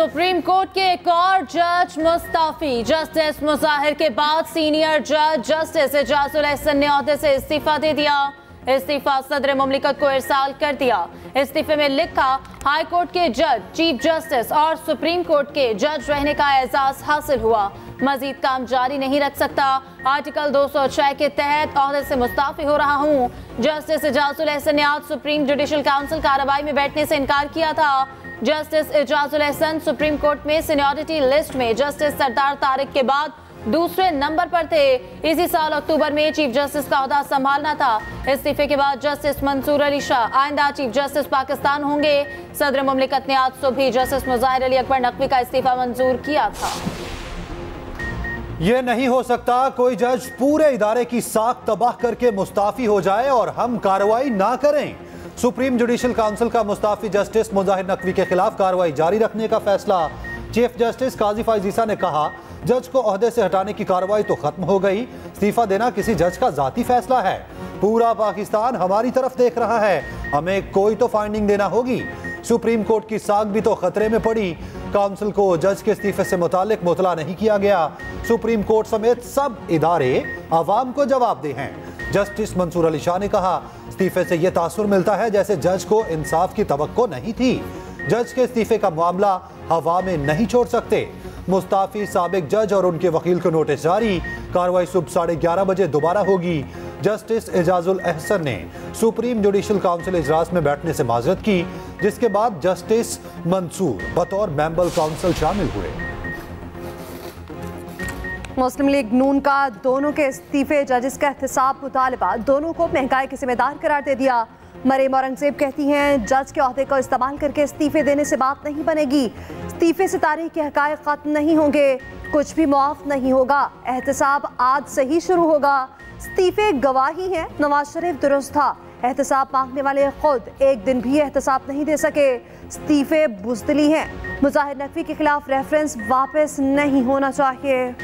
Supreme court के एक और जज मुस्ताफी, जस्टिस मुजाहिर के बाद सीनियर जज जस्टिस एजाजुल एहसन ने अहदे से इस्तीफा दे दिया। इस्तीफा सदर ममलिकत को इरसाल कर दिया। इस्तीफे में लिखा, हाई कोर्ट के जज, चीफ जस्टिस और सुप्रीम कोर्ट के जज रहने का एजाज हासिल हुआ। मजीद काम जारी नहीं रख सकता। आर्टिकल 206 के तहत अहदे से मुस्ताफी हो रहा हूँ। जस्टिस एजाजुल एहसन ने आज सुप्रीम जुडिशल काउंसिल कार्रवाई में बैठने से इनकार किया था। Justice Ijazul Ahsan supreme court में सीनियोरिटी लिस्ट में जस्टिस सरदार तारिक के बाद दूसरे नंबर पर थे। इसी साल अक्टूबर में चीफ जस्टिस का अहदा संभालना था। इस्तीफे के बाद जस्टिस मंसूर अली शाह आइंदा चीफ जस्टिस पाकिस्तान होंगे। सदर ममलिकत ने आज सुबह जस्टिस मुजाहिर अली अकबर नकवी का इस्तीफा मंजूर किया था। यह नहीं हो सकता कोई जज पूरे इदारे की साख तबाह करके मुस्ताफी हो जाए और हम कार्रवाई ना करें। सुप्रीम जुडिशल काउंसिल का मुस्ताफी जस्टिस मुजाहिर नकवी के खिलाफ कार्रवाई जारी रखने का फैसला, चीफ जस्टिस काजी फाइजीसा ने कहा। जज को अहदे से हटाने की कार्रवाई तो खत्म हो गई। इस्तीफा देना किसी जज का जाती फैसला है। पूरा पाकिस्तान हमारी तरफ़ देख रहा है। हमें कोई तो फाइंडिंग देना होगी। सुप्रीम कोर्ट की साख भी तो खतरे में पड़ी। काउंसिल को जज के इस्तीफे से मुतालिक मुतला नहीं किया गया। सुप्रीम कोर्ट समेत सब इदारे आवाम को जवाब दे हैं। जस्टिस मंसूर अली शाह ने कहा, इस्तीफे से यह तासुर मिलता है जैसे जज को इंसाफ की तो नहीं थी। जज के इस्तीफे का मामला हवा में नहीं छोड़ सकते। मुस्ताफी सबक जज और उनके वकील को नोटिस जारी। कार्रवाई सुबह साढ़े ग्यारह बजे दोबारा होगी। जस्टिस एजाजुल अहसन ने सुप्रीम जुडिशल काउंसिल इजलास में बैठने से माजरत की, जिसके बाद जस्टिस मंसूर बतौर मेंबर काउंसिल शामिल हुए। मुस्लिम लीग नून का दोनों के इस्तीफे, जजिस का एहतसाब मुतालबा। दोनों को महँगाई के जिम्मेदार करार दे दिया। मरीम औरंगज़ेब कहती हैं, जज के अहदे को इस्तेमाल करके इस्तीफे देने से बात नहीं बनेगी। इस्तीफे से तारीख के हकाय ख़त्म नहीं होंगे। कुछ भी मुआफ नहीं होगा। एहतसाब आज से ही शुरू होगा। इस्तीफे गवाही हैं, नवाज़ शरीफ दुरुस्त था। एहतसाब मांगने वाले खुद एक दिन भी एहतसाब नहीं दे सके। इस्तीफे बुजदली हैं। मुजाहिर नकवी के खिलाफ रेफरेंस वापस नहीं होना चाहिए।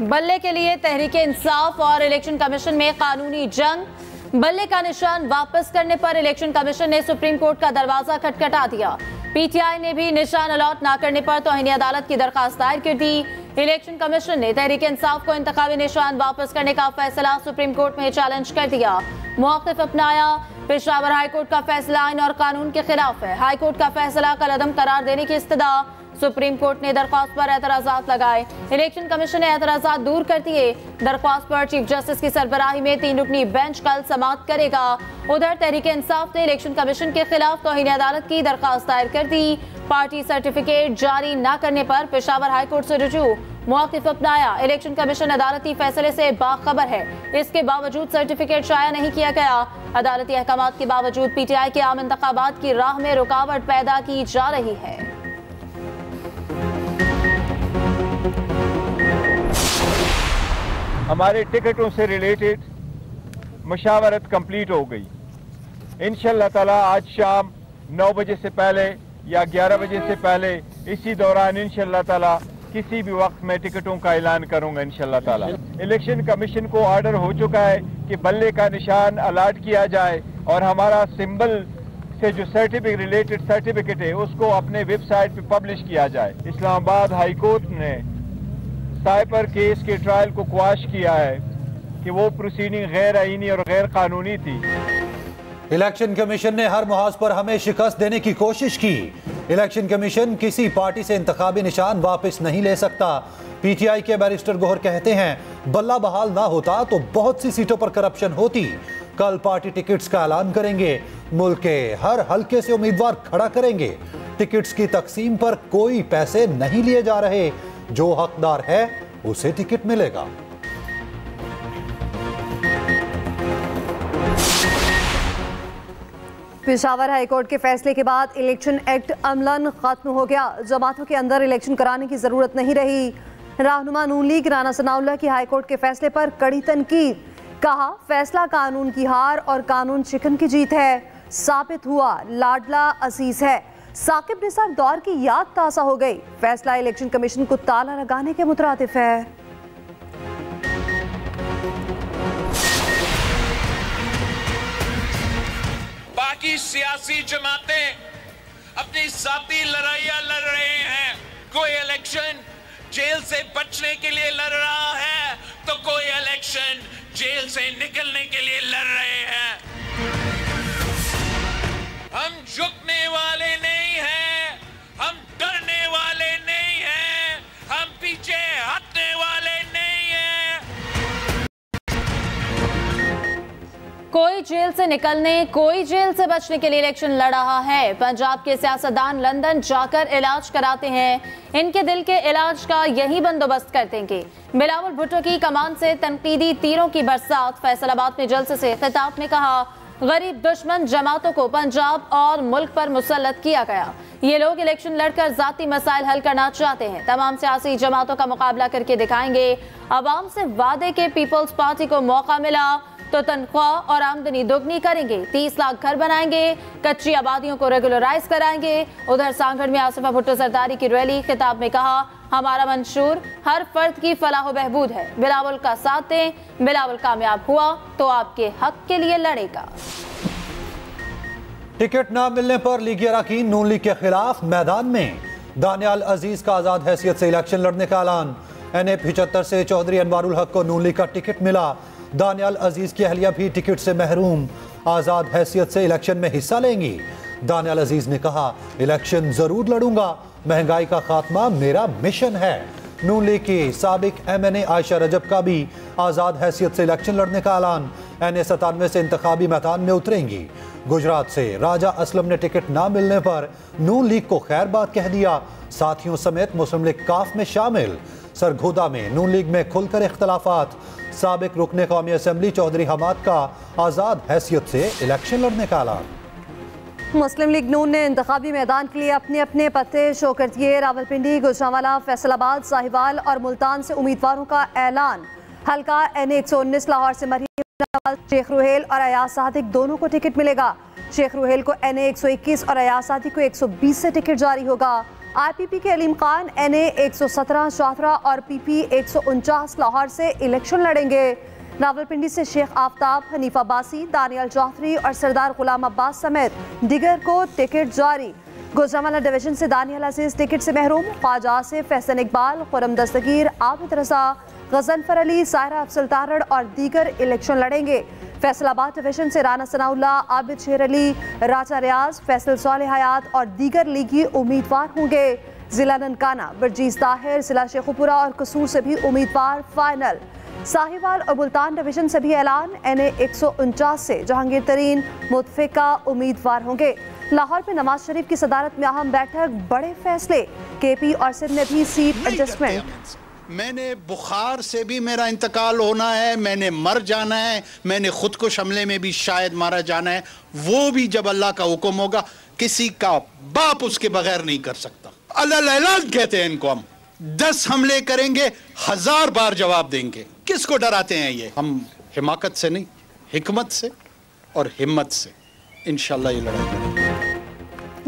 बल्ले के लिए तहरीक इंसाफ और इलेक्शन कमीशन में कानूनी जंग। बल्ले का निशान वापस करने पर इलेक्शन कमीशन ने सुप्रीम कोर्ट का दरवाज़ा खटखटा दिया। पीटीआई ने भी निशान अलॉट न करने पर तोहिनी अदालत की दरखास्त दायर कर दी। इलेक्शन कमीशन ने तहरीक इंसाफ को इंतबी निशान वापस करने का फैसला सुप्रीम कोर्ट में चैलेंज कर दिया। मौकफ अपनाया। पेशावर हाईकोर्ट का फैसला आइन और कानून के खिलाफ है। हाईकोर्ट का फैसला कलदम करार देने की इस्तदा। सुप्रीम कोर्ट ने दरख्वास्त पर एतराजात लगाए। इलेक्शन कमीशन ने एतराजात दूर कर दिए। दरख्वास्त पर चीफ जस्टिस की सरबराही में तीन रुकनी बेंच कल समाप्त करेगा। उधर तहरीक इंसाफ ने इलेक्शन कमीशन के खिलाफ तोहनी अदालत की दरख्वास्त दायर कर दी। पार्टी सर्टिफिकेट जारी न करने पर पेशावर हाईकोर्ट से रुजू। मौकफ अपनाया। इलेक्शन कमीशन अदालती फैसले से बाखबर है। इसके बावजूद सर्टिफिकेट शाया नहीं किया गया। अदालती अहकाम के बावजूद पीटीआई के आम इंतबात की राह में रुकावट पैदा की जा रही है। हमारे टिकटों से रिलेटेड मशावरत कंप्लीट हो गई। इन ताला आज शाम 9 बजे से पहले या 11 बजे से पहले इसी दौरान इन ताला किसी भी वक्त मैं टिकटों का ऐलान करूँगा इन ताला। इलेक्शन कमीशन को ऑर्डर हो चुका है कि बल्ले का निशान अलाट किया जाए और हमारा सिंबल से जो सर्टिफिकेट रिलेटेड सर्टिफिकेट है, उसको अपने वेबसाइट पे पब्लिश किया जाए। इस्लामाबाद हाईकोर्ट ने साइपर केस के ट्रायल को क्वाश किया है कि वो प्रोसीडिंग गैर आईनी और गैर कानूनी थी। इलेक्शन कमीशन ने हर मुहाज पर हमें शिकस्त देने की कोशिश की। इलेक्शन कमीशन किसी पार्टी से इंतबी निशान वापस नहीं ले सकता। पीटीआई के बैरिस्टर गोहर कहते हैं, बल्ला बहाल ना होता तो बहुत सी सीटों पर करप्शन होती। कल पार्टी टिकट्स का ऐलान करेंगे। मुल्क के हर हल्के से उम्मीदवार खड़ा करेंगे। टिकट्स की तकसीम पर कोई पैसे नहीं लिए जा रहे। जो हकदार है, उसे टिकट मिलेगा। पिशावर हाईकोर्ट के फैसले के बाद इलेक्शन एक्ट अमलन खत्म हो गया। जमातों के अंदर इलेक्शन कराने की ज़रूरत नहीं रही। रहनुमा नून लीग राना सनाउल्ला की हाईकोर्ट के फैसले पर कड़ी तनकीद। कहा, फैसला कानून की हार और कानून चिकन की जीत है। साबित हुआ, लाडला अज़ीज़ है। साकिब निसार दौर की याद ताज़ा हो गई। फैसला इलेक्शन कमीशन को ताला लगाने के मुतरदिफ है। बाकी सियासी जमातें अपनी साथी लड़ाइया लड़ रहे हैं। कोई इलेक्शन जेल से बचने के लिए लड़ रहा है तो कोई इलेक्शन जेल से निकलने के लिए लड़ रहे हैं। हम झुकने वाले नहीं कोई जेल से निकलने, कोई जेल से बचने के लिए इलेक्शन लड़ रहा है। पंजाब के सियासतदान लंदन जाकर इलाज कराते हैं। इनके दिल के इलाज का यही बंदोबस्त कर देंगे। बिलावल भुट्टो की कमान से तनकीदी तीरों की बरसात, फैसलाबाद में जलसे से खिताब में कहा। गरीब दुश्मन जमातों को पंजाब और मुल्क पर मुसलत किया गया। ये लोग इलेक्शन लड़कर जाती मसाइल हल करना चाहते हैं। तमाम सियासी जमातों का मुकाबला करके दिखाएँगे। आवाम से वादे के पीपल्स पार्टी को मौका मिला। तो तनख्वाह और आमदनी दोगुनी करेंगे। तीस लाख घर बनाएँगे। कच्ची आबादियों को रेगुलराइज कराएँगे। उधर सांगड़ में आसिफा भुट्टो सरदारी की रैली, खिताब में कहा हमारा मंशूर हर फर्द की फलाह बहबूद है। बिलावल का साथ दें बिलावल कामयाब हुआ तो आपके हक के लिए लड़ेगा। टिकट न मिलने पर लीगी अरकान नून लीग के खिलाफ मैदान में दानियाल अज़ीज़ का आज़ाद हैसियत से इलेक्शन लड़ने का ऐलान। एन ए पिछहत्तर से चौधरी अनवारुल हक को नून लीग का टिकट मिला। दानियाल अज़ीज़ की अहलिया भी टिकट से महरूम। आज़ाद हैसियत से इलेक्शन में हिस्सा लेंगी। दानियाल अज़ीज़ ने कहा, इलेक्शन ज़रूर लड़ूँगा। महँगाई का खात्मा मेरा मिशन है। नून लीग की सबक M N A Ayesha Rajab का भी आज़ाद हैसियत से इलेक्शन लड़ने का ऐलान। एन ए सतानवे से इंतबी मैदान में उतरेंगी। गुजरात से राजा असलम ने टिकट ना मिलने पर नून लीग को खैर बात कह दिया। साथियों समेत मुस्लिम लीग काफ में शामिल। सरगोदा में नून लीग में खुलकर इख्तलाफात। सबक रुकन कौमी असम्बली चौधरी हमाद का आज़ाद हैसियत से इलेक्शन लड़ने का ऐलान। मुस्लिम लीग नून ने इंतबी मैदान के लिए अपने अपने पते शो कर दिए। रावलपिंडी गुजरावाला फैसलाबाद, साहिवाल और मुल्तान से उम्मीदवारों का ऐलान। हल्का एन एक सौ उन्नीस, लाहौर से मरीम शेख रुहेल और अयाज सादिक दोनों को टिकट मिलेगा। शेख रुहेल को एन ए एक सौ इक्कीस और अयाज सादिक को एक सौ बीस से टिकट जारी होगा। आई पी पी के अलीम खान, एन ए एक सौ सत्रह शाहरा और पी पी एक सौ उनचास, लाहौर से इलेक्शन लड़ेंगे। रावलपिंडी से शेख आफ्ताब, हनीफा बासी, दानियल चौधरी और सरदार गुलाम अब्बास समेत दिगर को टिकट जारी। गुजरावाला डिवीज़न से दानियल अज़ीज़ टिकट से महरूम, ख्वाजा आसिफ फैसन इकबाल, खुरम दस्तगीर आबिद रजा गजनफर अली, सायरा अफसल तारड़ और दीगर इलेक्शन लड़ेंगे। फैसलाबाद डिवीज़न से राना सनाउल्ला, आबिद शेर अली, राजा रियाज, फैसल सोल हयात और दीगर लीगी उम्मीदवार होंगे। जिला ननकाना, बरजीज ताहिर, जिला शेखुपुरा और कसूर से भी उम्मीदवार फाइनल साहिवाल और मुल्तान डिवीज़न से भी ऐलान एन ए एक सौ उनचास से जहांगीर तरीन मुतफिका उम्मीदवार होंगे। लाहौर में नवाज़ शरीफ की सदारत में अहम बैठक बड़े फैसले। के पी और सिंध में भी सीट एडजस्टमेंट मैंने बुखार से भी मेरा इंतकाल होना है मैंने मर जाना है मैंने खुद को शमले में भी शायद मारा जाना है। वो भी जब अल्लाह का हुक्म होगा किसी का बाप उसके बगैर नहीं कर सकता। अल्लाह कहते हैं इनको हम। दस हमले करेंगे हज़ार बार जवाब देंगे। किसको डराते हैं ये? हम हिमाकत से नहीं, हिकमत से और हिम्मत से। इनशाला ये लड़ाई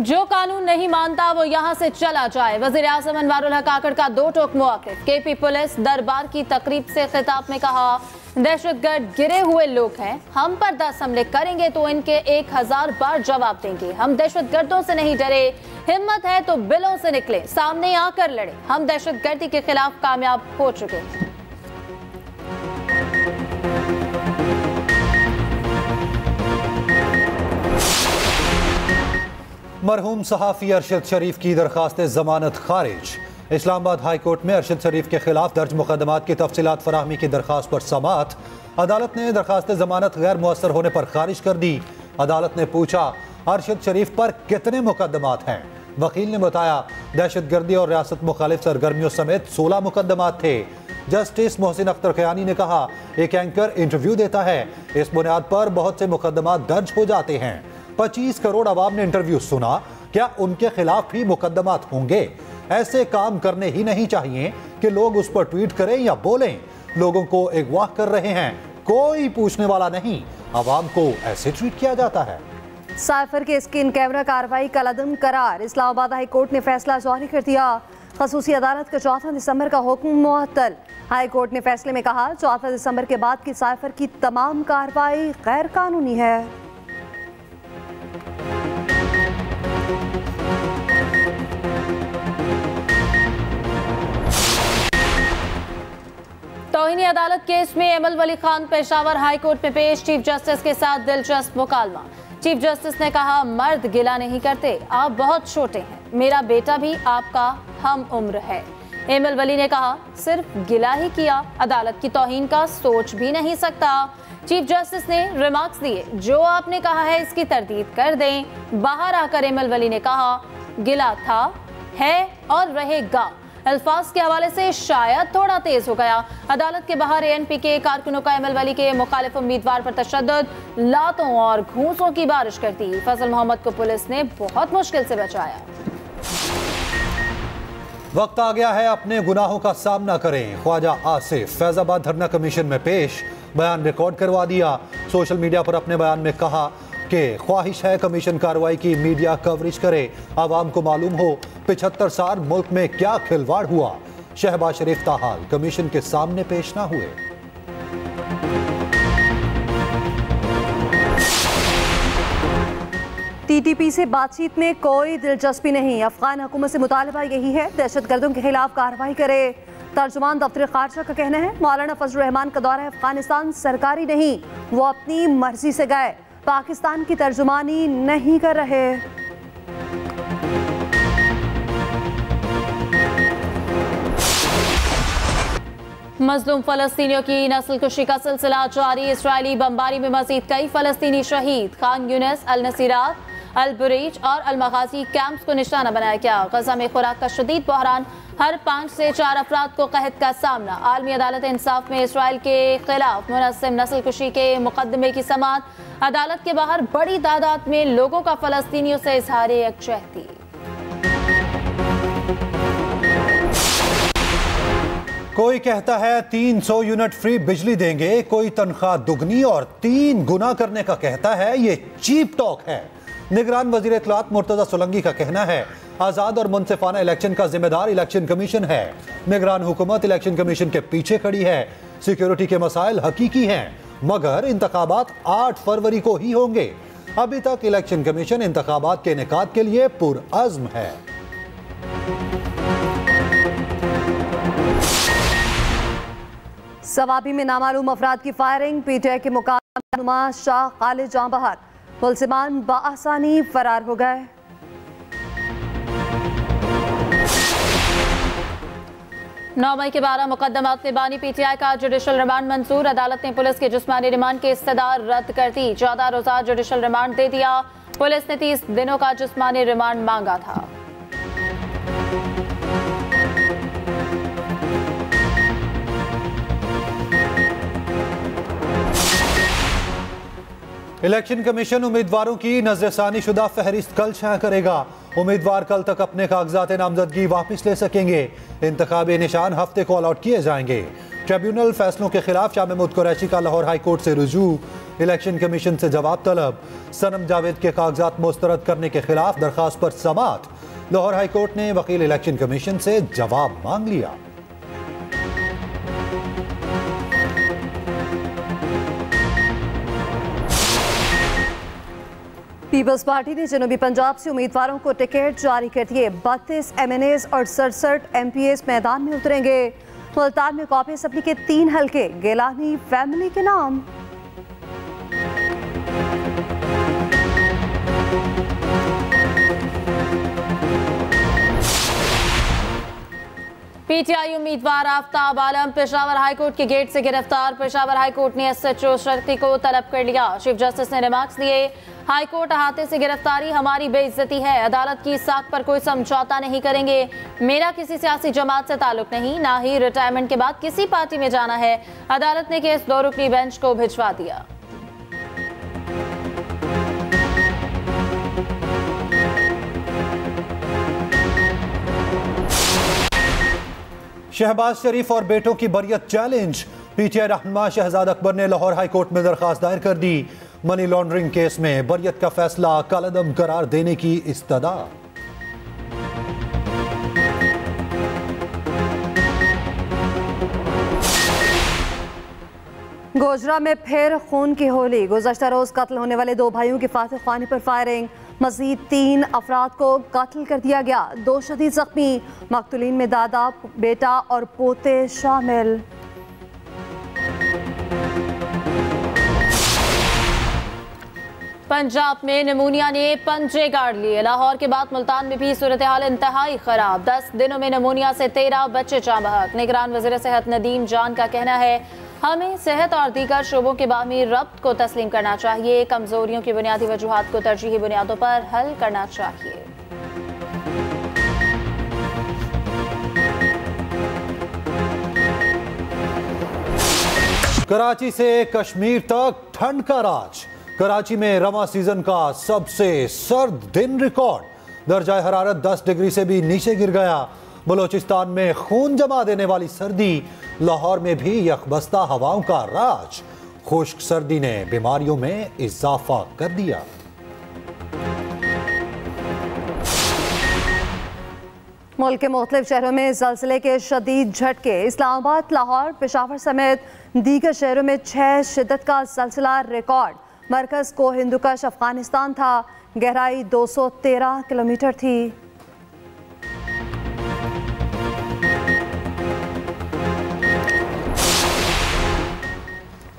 जो कानून नहीं मानता, वो यहाँ से चला जाए। वज़ीर आज़म अनवारुल हक आकड़ का दो टोक मौकफ के पी पुलिस दरबार की तकरीब से खिताब में कहा, दहशतगर्द गिरे हुए लोग हैं। हम पर दस हमले करेंगे तो इनके एक हज़ार बार जवाब देंगे। हम दहशतगर्दों से नहीं डरे। हिम्मत है तो बिलों से निकले। सामने आकर लड़े। हम दहशतगर्दी के खिलाफ कामयाब हो चुके मरहूम सहाफ़ी अरशद शरीफ की दरखास्त जमानत खारिज। इस्लामाबाद हाई कोर्ट में अरशद शरीफ के खिलाफ दर्ज मुकदमात की तफसीत फराहमी की दरखास्त पर समात। अदालत ने दरखास्त जमानत गैर मौसर होने पर खारिज कर दी। अदालत ने पूछा, अरशद शरीफ पर कितने मुकदमात हैं? वकील ने बताया दहशत गर्दी और रियासत मुखालिफ सरगर्मियों समेत सोलह मुकदमात थे। जस्टिस मोहसिन अख्तर खयानी ने कहा, एक एंकर इंटरव्यू देता है। इस बुनियाद पर बहुत से मुकदमा दर्ज हो जाते हैं। पच्चीस करोड़ अवाम ने इंटरव्यू सुना, क्या उनके खिलाफ भी मुकदमात होंगे? ऐसे काम करने ही नहीं चाहिए कि लोग उस पर ट्वीट करें या बोलें। लोगों को अगवा कर रहे हैं, कोई पूछने वाला नहीं। अवाम को ऐसे ट्वीट किया जाता है। साइफर के स्किन कैमरा कार्रवाई का लदम करार। इस्लामाबाद हाई कोर्ट ने फैसला जारी कर दिया। खसूसी अदालत का चौथा दिसंबर का हुक्म मुअत्तल। हाई कोर्ट ने फैसले में कहा, चौथा दिसंबर के बाद की साइफर की तमाम कार्रवाई गैर कानूनी है। तोहिनी अदालत केस में एमल वली खान पेशावर हाई कोर्ट में पेश, चीफ जस्टिस के साथ दिलचस्प मुकालमा। चीफ जस्टिस ने कहा, मर्द गिला नहीं करते, आप बहुत छोटे हैं। मेरा बेटा भी आपका हम उम्र है। एमल वली ने कहा, सिर्फ़ गिला ही किया, अदालत की तोहिन का सोच भी नहीं सकता। चीफ जस्टिस ने रिमार्क्स दिए, जो आपने कहा है इसकी तरदीद कर दें। बाहर आकर एमल वली ने कहा, गिला था, है और रहेगा। अल्फाज के हवाले से शायद थोड़ा तेज हो गया। अदालत के बाहर एएनपी के कारकुनों का एमएल वली के मुखालिफ उम्मीदवार पर तशद लातों और घूसों की बारिश कर दी। फजल मोहम्मद को पुलिस ने बहुत मुश्किल से बचाया। वक्त आ गया है अपने गुनाहों का सामना करें। ख्वाजा आसिफ, फैजाबाद धरना कमीशन में पेश, बयान रिकॉर्ड करवा दिया। सोशल मीडिया पर अपने बयान में कहा कि ख्वाहिश है कमीशन कार्रवाई की। मीडिया कवरेज करे, आवाम को मालूम हो, पिछहत्तर साल मुल्क में क्या खिलवाड़ हुआ। शहबाज शरीफ ताहाल कमीशन के सामने पेश ना हुए। टीटीपी से बातचीत में कोई दिलचस्पी नहीं। अफगान हुकूमत से मुतालबा यही है दहशत गर्दों के खिलाफ कार्रवाई करे। तर्जुमान दफ्तर खारजा का कहना है, मौलाना फजल रहमान का दौरा अफ़गानिस्तान सरकारी नहीं, वो अपनी मर्ज़ी से गए। पाकिस्तान की तर्जुमानी नहीं कर रहे। मजलूम फलस्तीनियों की नस्ल कुशी का सिलसिला जारी। इसराइली बमबारी में मजीद कई फलस्तीनी शहीद। खान यूनस, अल नसीरात अल बुरीज और अलमगाजी कैंप्स को निशाना बनाया गया। गजा में खुराक का शदीद बहरान, हर पाँच से चार अफराद को कहत का सामना। आलमी अदालत इंसाफ में इसराइल के खिलाफ मुनसम नस्ल कुशी के मुकदमे की समात। अदालत के बाहर बड़ी तादाद में लोगों का फलस्तीनियों से इजहार यकजहती कोई कहता है 300 यूनिट फ्री बिजली देंगे, कोई तनख्वाह दुगनी और तीन गुना करने का कहता है ये चीप टॉक है। निगरान वज़ीर इतलात मुर्तजा सोलंगी का कहना है, आज़ाद और मुनसिफाना इलेक्शन का जिम्मेदार इलेक्शन कमीशन है। निगरान हुकूमत इलेक्शन कमीशन के पीछे खड़ी है। सिक्योरिटी के मसाइल हकीकी हैं, मगर इंतबात आठ फरवरी को ही होंगे। अभी तक इलेक्शन कमीशन इंतबात के इनका के लिए पुरअज़म है। सवाबी में नामालूम अफराद की फायरिंग, पीटीआई के मुकाबला शाह खालिद जहाँ बहार मुलसिमान बआसानी फरार हो गए। नौ मई के बारह मुकदमात ने बानी पीटीआई का जुडिशल रिमांड मंजूर। अदालत ने पुलिस के जिस्मानी रिमांड की इस्तदार रद्द कर दी। चौदह रोजा जुडिशल रिमांड दे दिया। पुलिस ने तीस दिनों का जिस्मानी रिमांड मांगा था। इलेक्शन कमीशन उम्मीदवारों की नजरसानी शुदा फहरिस्त कल शाया करेगा। उम्मीदवार कल तक अपने कागजात नामजदगी वापस ले सकेंगे। इंतबी निशान हफ़्ते को अलॉट किए जाएँगे। ट्रिब्यूनल फैसलों के खिलाफ शाह महमूद कुरैशी का लाहौर हाई कोर्ट से रुजू। इलेक्शन कमीशन से जवाब तलब। सनम जावेद के कागजात मुस्तरद करने के खिलाफ दरखास्त पर समात। लाहौर हाई कोर्ट ने वकील इलेक्शन कमीशन से जवाब मांग लिया। पीपल्स पार्टी ने जनूबी पंजाब से उम्मीदवारों को टिकट जारी कर दिए। बत्तीस एम एन एस और सड़सठ एम पी एस मैदान में उतरेंगे। मुल्तान में कॉपी असम्बली के तीन हल्के। गेलानी फैमिली के नाम। पीटीआई उम्मीदवार आफ्ताब आलम पेशावर हाईकोर्ट के गेट से गिरफ़्तार। पेशावर हाईकोर्ट ने एस एच ओ शर्ती को तलब कर लिया। चीफ जस्टिस ने रिमार्क्स दिए। हाईकोर्ट अहाते से गिरफ्तारी हमारी बेइज्जती है। अदालत की साख पर कोई समझौता नहीं करेंगे। मेरा किसी सियासी जमात से ताल्लुक नहीं। ना ही रिटायरमेंट के बाद किसी पार्टी में जाना है। अदालत ने केस दो रुकनी बेंच को भिजवा दिया। शहबाज शरीफ और बेटों की बरियत चैलेंज। पीटीआई रहनमा शहजाद अकबर ने लाहौर हाई कोर्ट में दरखास्त दायर कर दी। मनी लॉन्ड्रिंग केस में बरियत का फैसला कलदम करार देने की इस्तदा। गोजरा में फिर खून की होली। गुजशत रोज कत्ल होने वाले दो भाइयों की फातह खाने पर फायरिंग। मजीद तीन अफराद को कत्ल कर दिया गया। दो शदी जख्मी, मकतुलीन में दादा, बेटा और पोते शामिल। पंजाब में नमूनिया ने पंजे गाड़ लिए। लाहौर के बाद मुल्तान में भी सूरत हाल इंतहाई खराब। दस दिनों में नमूनिया से तेरह बच्चे चाबहक निगरान वज़ीर सेहत नदीम जान का कहना है हमें सेहत और दीगर शोबों के बामी रब्त को तस्लीम करना चाहिए। कमजोरियों की बुनियादी वजूहत को तरजीही बुनियादों पर हल करना चाहिए। कराची से कश्मीर तक ठंड का राज। कराची में रमा सीज़न का सबसे सर्द दिन रिकॉर्ड। दर्जा हरारत 10 डिग्री से भी नीचे गिर गया। बलोचिस्तान में खून जमा देने वाली सर्दी, लाहौर में भी यखबस्ता हवाओं का राज। खुश्क सर्दी ने बीमारियों में इजाफा कर दिया। मुल्क के मुख्तलिफ़ शहरों में जलजिले के शदीद झटके। इस्लामाबाद, लाहौर, पेशावर समेत दीगर शहरों में छह शिदत का जलजिला रिकॉर्ड। मरकज को हिंदुकश अफ़गानिस्तान था। गहराई 213 किलोमीटर थी।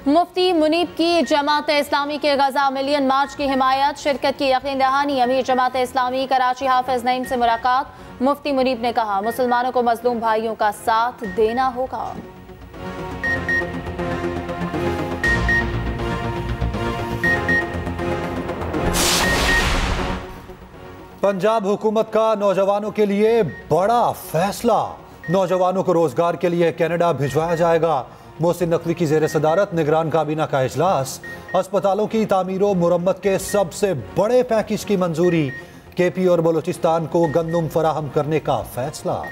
मुफ्ती मुनीब की जमात इस्लामी के गजा मिलियन मार्च की हिमायत, शिरकत की यकीन दहानी, अमीर जमात इस्लामी कराची हाफिज नईम से मुलाकात। मुफ्ती मुनीब ने कहा, मुसलमानों को मजलूम भाइयों का साथ देना होगा। पंजाब हुकूमत का नौजवानों के लिए बड़ा फैसला। नौजवानों को रोज़गार के लिए कनाडा भिजवाया जाएगा। मोहसिन नकवी की जेर सदारत, निगरान काबीना का इजलास। अस्पतालों की तामीर मुरम्मत के सबसे बड़े पैकेज की मंजूरी। के पी और बलोचिस्तान को गंदम फराहम करने का फैसला।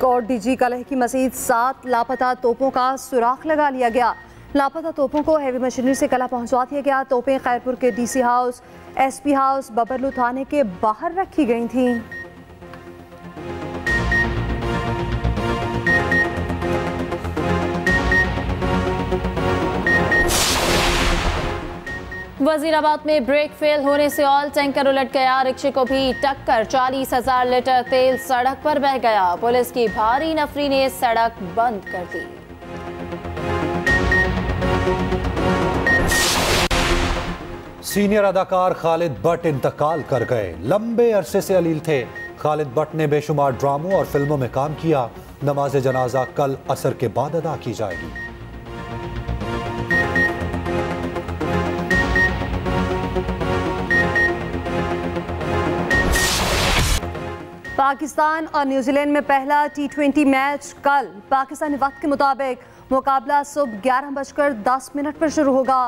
कोर्ट डीजी कलह की मजीद सात लापता तोपों का सुराख लगा लिया गया। लापता तोपों को हैवी मशीनरी से कला पहुंचवा दिया गया। तोपें खैरपुर के DC house SP house Babarloi थाने के बाहर रखी गई थीं। वजीराबाद में ब्रेक फेल होने से ऑयल टैंकर उलट गया। रिक्शे को भी टक्कर, चालीस हज़ार लीटर तेल सड़क पर बह गया। पुलिस की भारी नफरी ने सड़क बंद कर दी। सीनियर अदाकार खालिद भट्ट इंतकाल कर गए। लंबे अरसे से अलील थे। खालिद भट्ट ने बेशुमार ड्रामों और फ़िल्मों में काम किया। नमाज़ जनाजा कल असर के बाद अदा की जाएगी। पाकिस्तान और न्यूजीलैंड में पहला टी ट्वेंटी मैच कल। पाकिस्तानी वक्त के मुताबिक मुकाबला सुबह ग्यारह बजकर दस मिनट पर शुरू होगा।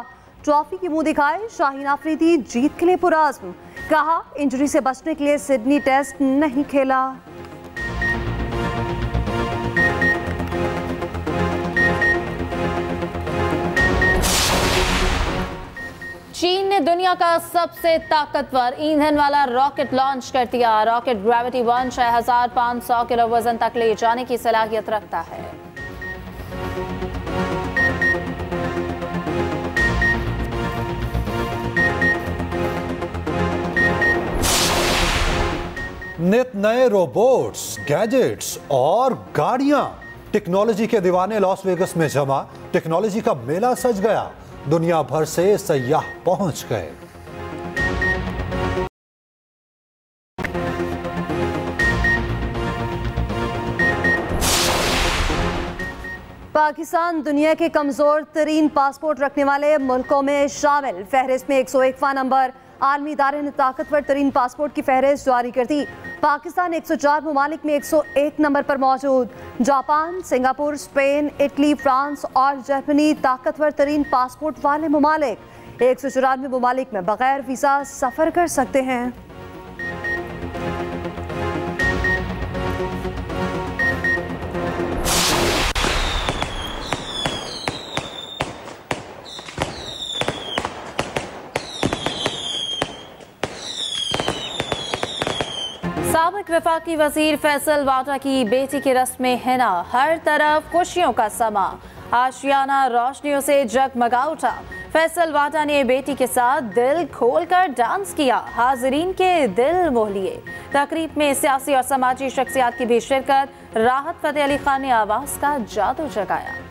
ट्रॉफी की मुँह दिखाए शाहीन आफरीदी जीत के लिए पुराज्म कहा, इंजरी से बचने के लिए सिडनी टेस्ट नहीं खेला। दुनिया का सबसे ताकतवर ईंधन वाला रॉकेट लॉन्च कर दिया। रॉकेट ग्रेविटी वन छह हज़ार पाँच सौ किलो वज़न तक ले जाने की सलाहियत रखता है। नित नए रोबोट्स, गैजेट्स और गाड़ियाँ टेक्नोलॉजी के दीवाने लॉस वेगस में जमा। टेक्नोलॉजी का मेला सज गया। दुनिया भर से सयाह पहुँच गए। पाकिस्तान दुनिया के कमज़ोर तरीन पासपोर्ट रखने वाले मुल्कों में शामिल। फहरिस्त में एक सौ एकवा नंबर आलमी इदारे ने ताकतवर तरीन पासपोर्ट की फहरिस्त जारी कर दी। पाकिस्तान 104 ममालिक में 101 नंबर पर मौजूद। Japan, Singapore, Spain, Italy, France और जर्मनी ताकतवर तरीन पासपोर्ट वाले ममालिक एक सौ चौरानवे ममालिक में बगैर वीज़ा सफ़र कर सकते हैं। सबक वफाकी वज़ीर फैसल वाटा की बेटी की रस्म में हिना, हर तरफ़ खुशियों का समा। आशियाना रोशनियों से जगमगा उठा। फैसल वाटा ने बेटी के साथ दिल खोलकर डांस किया। हाजरीन के दिल मोह लिए। तकरीब में सियासी और समाजी शख्सियात की भी शिरकत। राहत फतेह अली खान ने आवाज़ का जादू जगाया।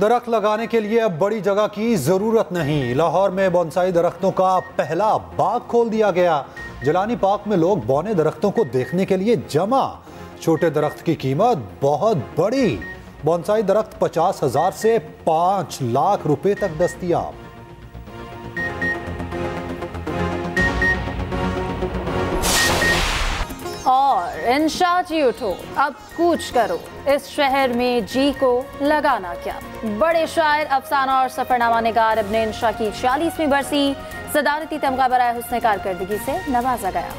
दरख्त लगाने के लिए अब बड़ी जगह की ज़रूरत नहीं। लाहौर में बोनसाई दरख्तों का पहला बाग खोल दिया गया। जलानी पार्क में लोग बौने दरख्तों को देखने के लिए जमा। छोटे दरख्त की कीमत बहुत बड़ी। बोनसाई दरख्त पचास हज़ार से पाँच लाख रुपए तक दस्तियाब। इंशा जी उठो अब कूच करो। इस शहर में जी को लगाना क्या? बड़े शायर अफसाना और सफरनामा निगार इब्ने इंशा की छियालीसवीं बरसी सदारती तमगा बरए हुसन कारकर्दगी से नवाजा गया।